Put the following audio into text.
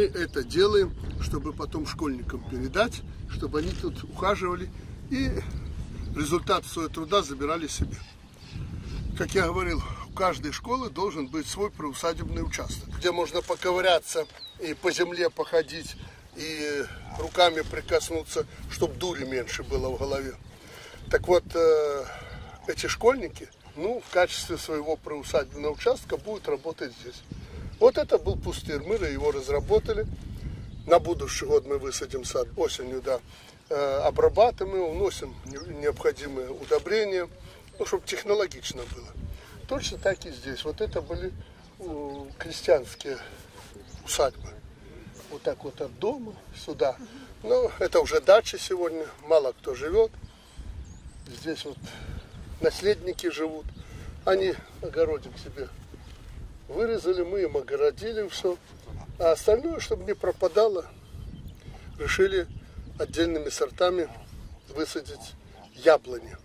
мы это делаем, чтобы потом школьникам передать, чтобы они тут ухаживали и результат своего труда забирали себе. Как я говорил, у каждой школы должен быть свой приусадебный участок, где можно поковыряться и по земле походить, и руками прикоснуться, чтобы дури меньше было в голове. Так вот, э, эти школьники, ну, в качестве своего приусадебного участка будут работать здесь. Вот это был пустырь, мы его разработали. На будущий год мы высадим сад осенью, да. Э, обрабатываем вносим необходимые удобрения, ну, чтобы технологично было. Точно так и здесь. Вот это были крестьянские усадьбы. Вот так вот от дома сюда. Но это уже дача сегодня, мало кто живет. Здесь вот наследники живут. Они огородик себе вырезали, мы им огородили все. А остальное, чтобы не пропадало, решили отдельными сортами высадить яблони.